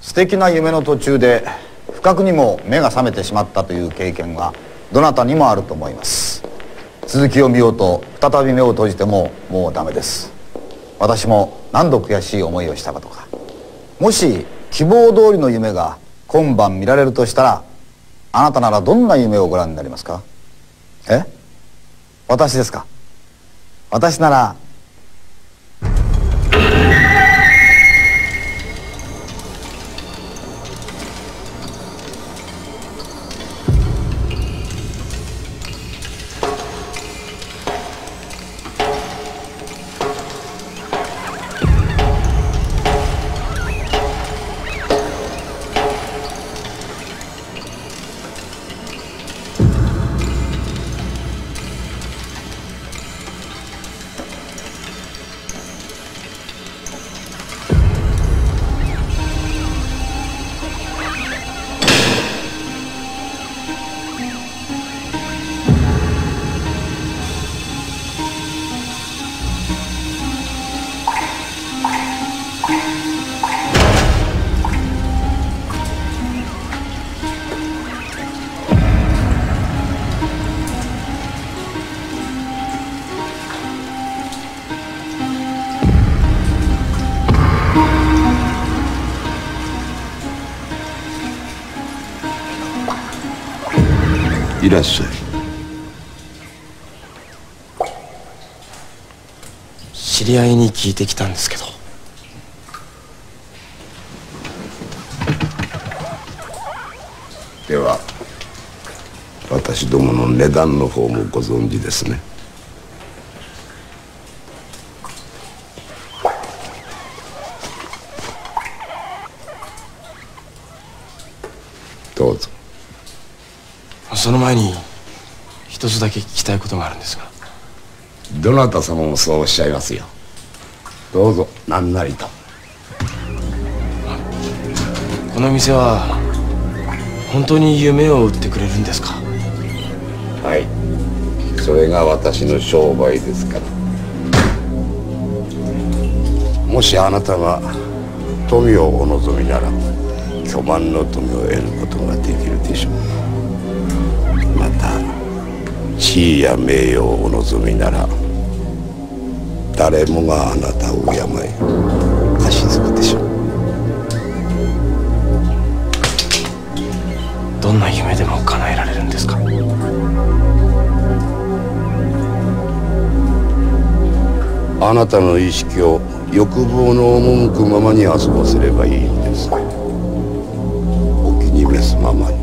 素敵な夢の途中で不覚にも目が覚めてしまったという経験はどなたにもあると思います。続きを見ようと再び目を閉じてももうダメです。私も何度悔しい思いをしたかとか。もし希望通りの夢が今晩見られるとしたらあなたならどんな夢をご覧になりますか？え？私ですか？私なら知り合いに聞いてきたんですけど。では私どもの値段の方もご存知ですねどうぞその前に一つだけ聞きたいことがあるんですが。どなた様もそうおっしゃいますよ。どうぞ何なりと。この店は本当に夢を売ってくれるんですか？はい。それが私の商売ですから。もしあなたが富をお望みなら巨万の富を得ることができるでしょう地位や名誉をお望みなら誰もがあなたを敬い貸し付くでしょう。どんな夢でも叶えられるんですか？あなたの意識を欲望の赴くままに遊ばせればいいんです。お気に召すままに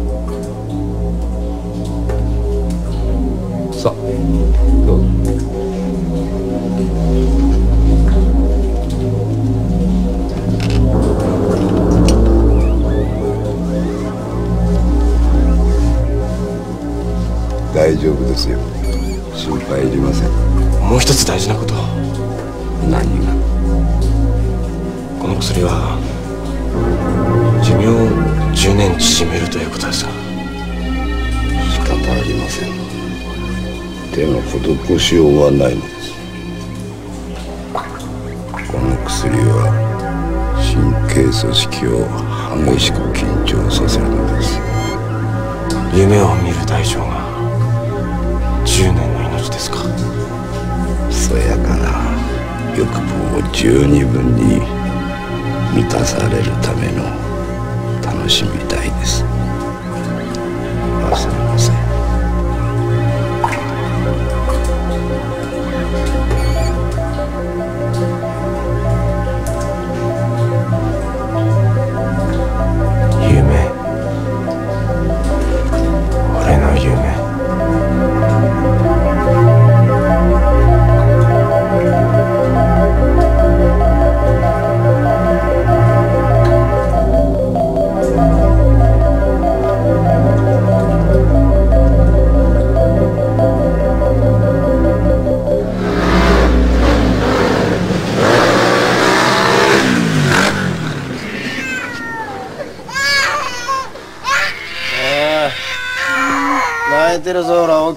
大丈夫ですよ。心配いりません。もう一つ大事なこと。何が？この薬は寿命を10年縮めるということですが。仕方ありません手の施しようはないのです。この薬は神経組織を激しく緊張させるのです。夢を見る代償が10年の命ですか。そやかな。欲望を十二分に満たされるための楽しみたいです。忘れません夢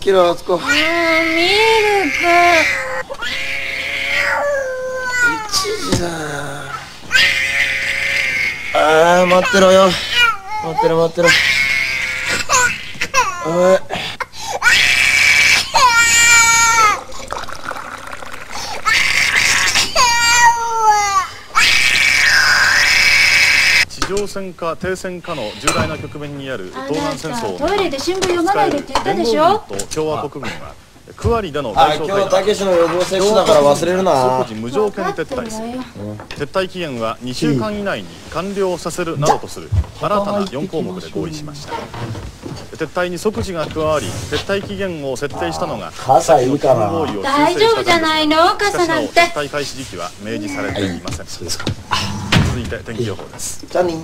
起きろ敦子もうミルク1時だ。あああ待ってろよ。待ってろ待ってろおい地上戦か停戦かの重大な局面にあるあ東南戦争をトイレで新聞読まないでって言ったでしょ？連合軍と共和国軍は区割りでのあ外相会の予防接種だから忘れるな。即時無条件撤退する。撤退期限は2週間以内に完了させるなどとする。新たな4項目で合意しました。撤退に即時が加わり撤退期限を設定したのが傘いいかな。大丈夫じゃないの？傘なんて。撤退開始時期は明示されていません続いて天気予報です。じゃあね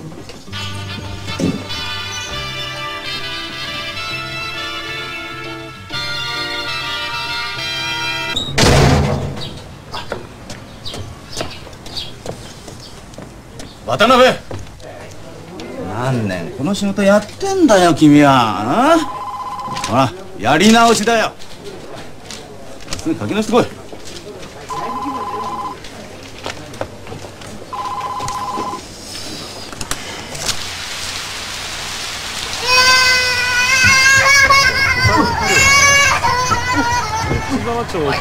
渡辺。何年この仕事やってんだよ君は。あ？ほらやり直しだよ。すぐ書き直してこい川町沖合2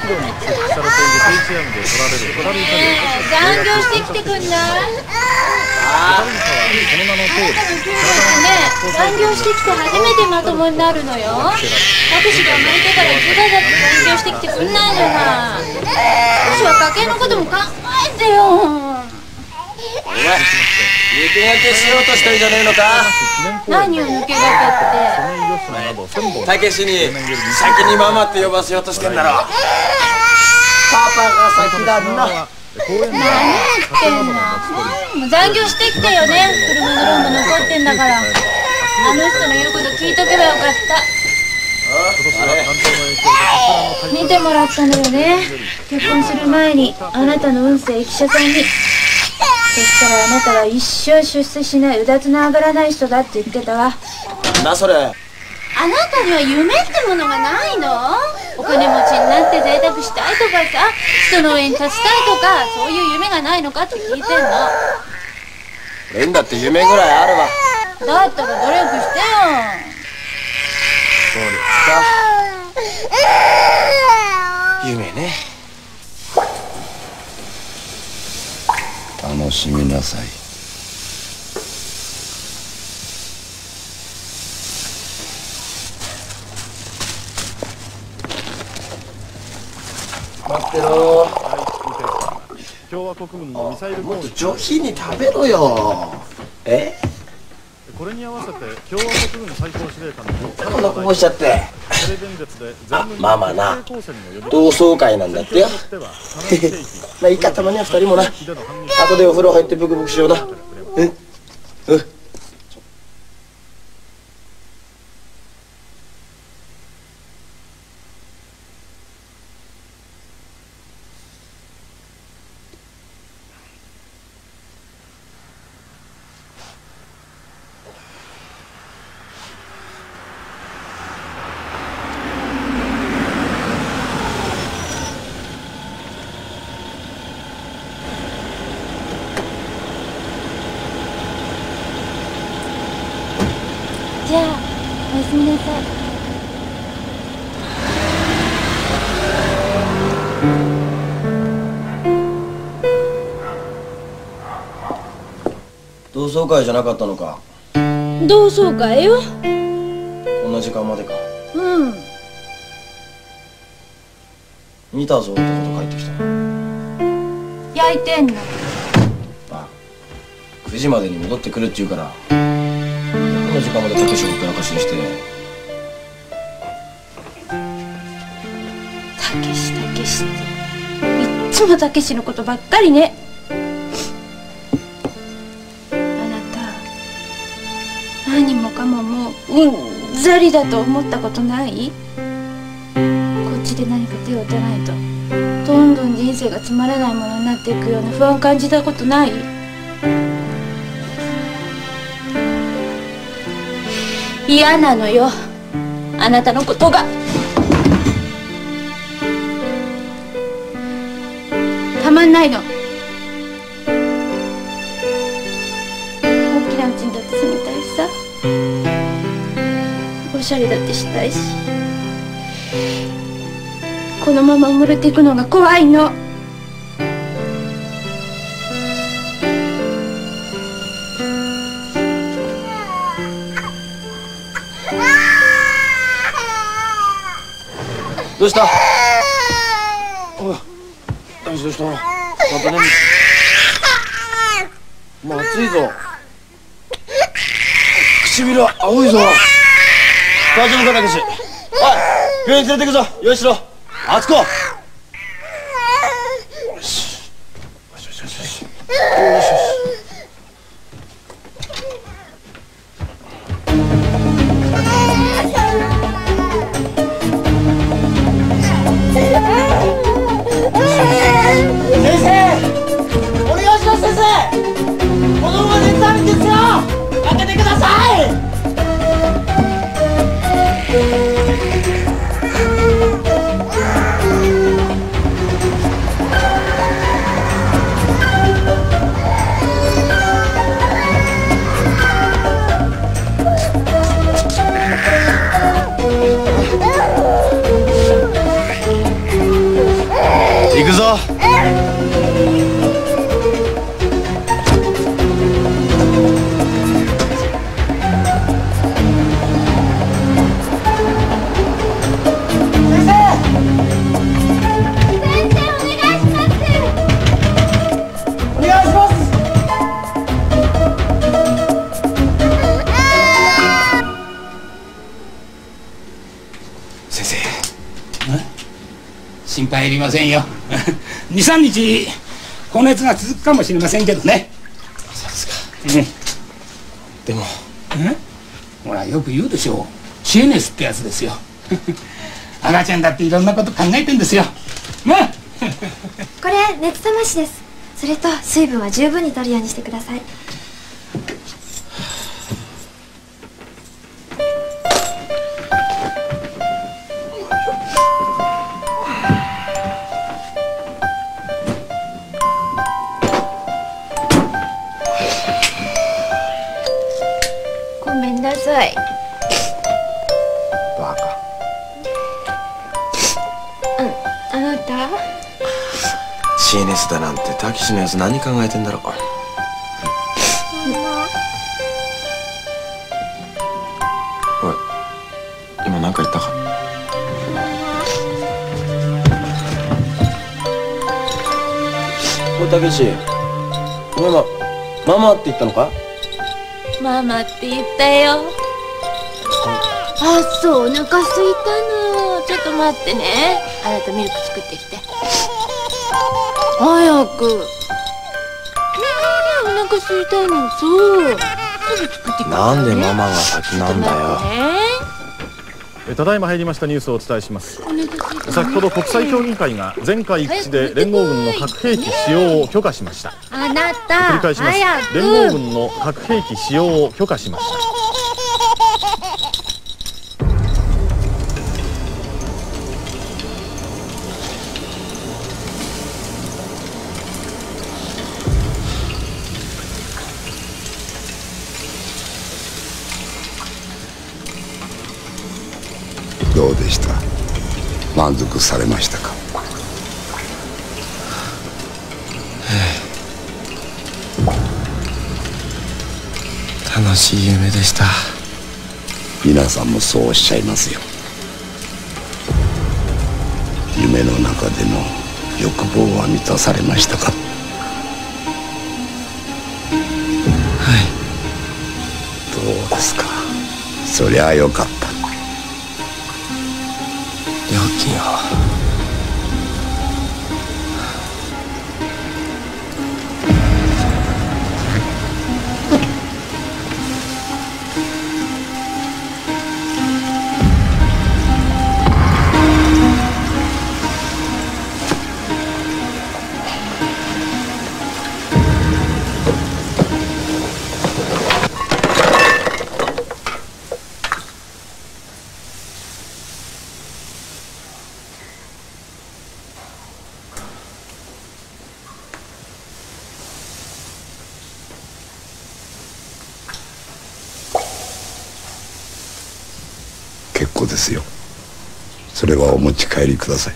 キロに設置されている定置網で取られるホタルイカ漁です残業してきてくんないホタルイカはその名の通りね残業してきて初めてまともになるのよたけしが生まれてから一度だって残業してきてくんないじゃない少しは家計のことも考えてよお前抜け駆けしようとしてるじゃねえのか？何を抜け駆けって？たけしに先にママって呼ばせようとしてんだろ。パパが先だな。何言ってんの。残業してきてよね。車のローンも残ってんだから。あの人の言うこと聞いとけばよかった。見てもらったのよね。結婚する前にあなたの運勢記者さんに。そしたらあなたは一生出世しないうだつの上がらない人だって言ってたわ。なそれあなたには夢ってものがないの？お金持ちになって贅沢したいとかさ人の上に立ちたいとかそういう夢がないのかって聞いてんの。俺にだって夢ぐらいあるわ。だったら努力してよ。夢ね。楽しみなさい待ってろ。共和国軍のミサイルもっと上品に食べろよ。え？これに合わせて共和国軍最高司令官のこんなこぼしちゃって。テレビ演説で全軍まあまあな。同窓会なんだってよ。まあいいかたまには二人もな。後でお風呂入ってブクブクしような。うんうん同窓会じゃなかったのか。同窓会よ。こんな時間までか。うん。見たぞ男と帰ってきた。の焼いてんの。あ9時までに戻ってくるって言うからこの時間までたけしをほったらかしにして。たけしたけしって。いっつもたけしのことばっかりねうん。ざりだと思ったことないこっちで何か手を打たないとどん。どん。人生がつまらないものになっていくような不安感じたことない嫌なのよあなたのことがたまん。ないのおしゃれだってしたいし。このまま埋もれていくのが怖いの。どうした？おいどうしたまたね。もう暑いぞ。唇は青いぞ大丈夫かたけし？おい病院連れてくぞ。よしろ。あつこ。よしよしよしよしよし。よしよし。りませんよ。23日高熱が続くかもしれませんけどね。そうですか。うん。でも。ほらよく言うでしょう。シエネスってやつですよ。赤ちゃんだっていろんなこと考えてんですよ。ね。これ熱冷ましです。それと水分は十分に取るようにしてくださいなさい。バカ。あなた？CNS だなんてタキシのやつ何考えてんだろう。おい今何か言ったか？おいたけし。お前今ママって言ったのか？ママって言ったよ。あそうお腹空いたの。ちょっと待ってね。あなたミルク作ってきて。早く。お腹空いたの。そう。すぐ作ってくるなんでママが先なんだよただいま入りましたニュースをお伝えします。先ほど国際評議会が全会一致で連合軍の核兵器使用を許可しましたあなた繰り返します連合軍の核兵器使用を許可しましたうでした？満足されましたか？楽しい夢でした。皆さんもそうおっしゃいますよ。夢の中での欲望は満たされましたか？はい。どうですか？そりゃよかった料金結構ですよ。それはお持ち帰りください。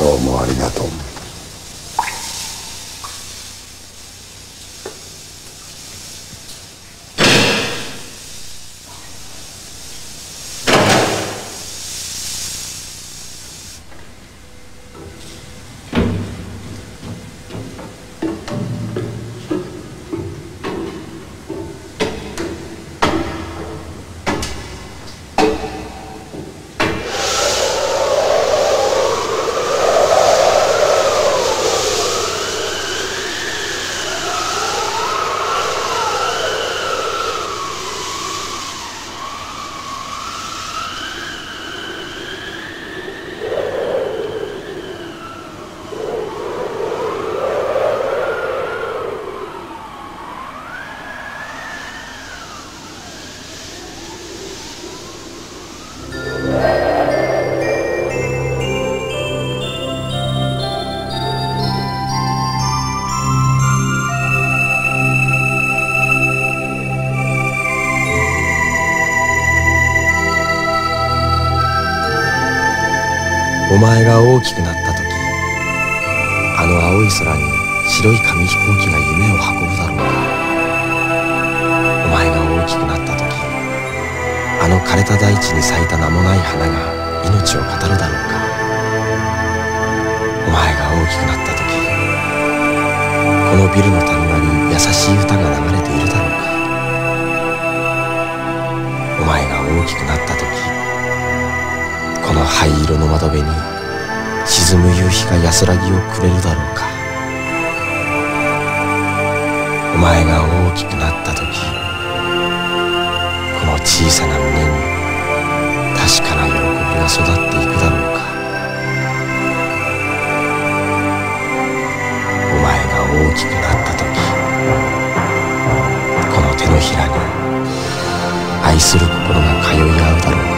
どうもありがとう。お前が大きくなった時あの青い空に白い紙飛行機が夢を運ぶだろうか。お前が大きくなった時あの枯れた大地に咲いた名もない花が命を語るだろうか。お前が大きくなった時このビルの谷間に優しい歌が流れているだろうか。お前が大きくなった時この灰色の窓辺に沈む夕日が安らぎをくれるだろうか。お前が大きくなった時この小さな胸に確かな喜びが育っていくだろうか。お前が大きくなった時この手のひらに愛する心が通い合うだろうか。